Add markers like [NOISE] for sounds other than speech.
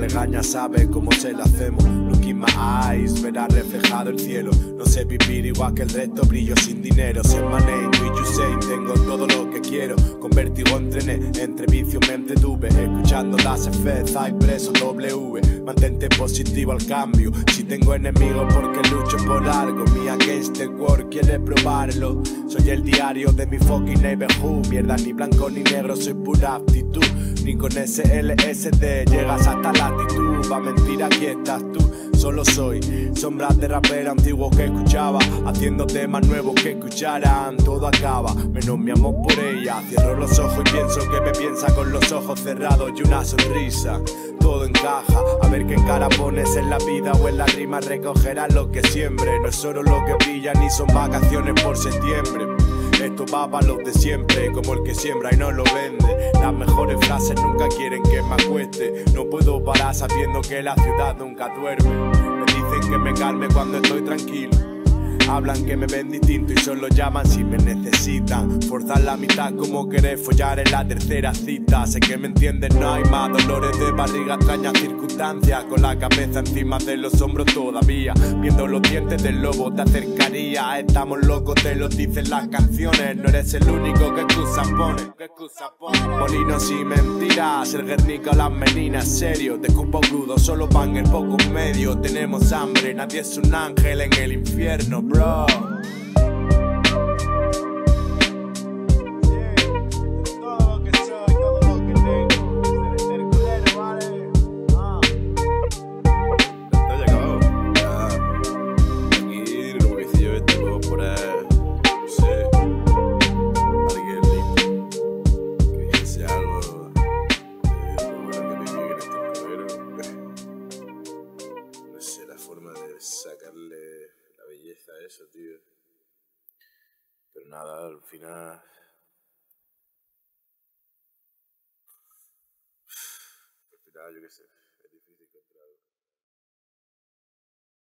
legaña sabe cómo se la hacemos. Look in my eyes, verá reflejado el cielo. No sé vivir igual que el resto, brillo sin dinero. Sé my name, you say, tengo todo lo que quiero. Con vértigo entrené, entre vicio me entretuve. Escuchando las F, preso W. Mantente positivo al cambio. Si tengo enemigos porque lucho por algo. Mi against world quiere probarlo. Soy el diario de mi fucking neighborhood. Mierda, ni blanco ni negro, soy pura aptitud. Ni con SLSD llegas hasta la actitud. Va mentir, aquí estás tú. Solo soy sombras de rapero antiguo que escuchaba. Haciendo temas nuevos que escucharan. Todo acaba, menos mi amor por ella. Cierro los ojos y pienso que me piensa con los ojos cerrados y una sonrisa. Todo encaja, a ver qué cara pones en la vida o en la rima recogerás lo que siempre. No es solo lo que brilla ni son vacaciones por septiembre. Esto va para los de siempre, como el que siembra y no lo vende. Las mejores frases nunca quieren que me acueste. No puedo parar sabiendo que la ciudad nunca duerme. Me dicen que me calme cuando estoy tranquilo. Hablan que me ven distinto y solo llaman si me necesitan. Forzar la mitad como querer follar en la tercera cita. Sé que me entienden, no hay más dolores de barriga, extrañas circunstancias. Con la cabeza encima de los hombros todavía. Viendo los dientes del lobo te acercaría. Estamos locos, te lo dicen las canciones. No eres el único que excusas pone. Molinos y mentiras. El Guernica o las meninas, serio. Te escupo crudo, solo pan el poco medio. Tenemos hambre, nadie es un ángel en el infierno. Todo eso, tío. Pero nada, al final. [SIGHS] Al final, yo qué sé. Es difícil encontrar algo.